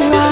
around.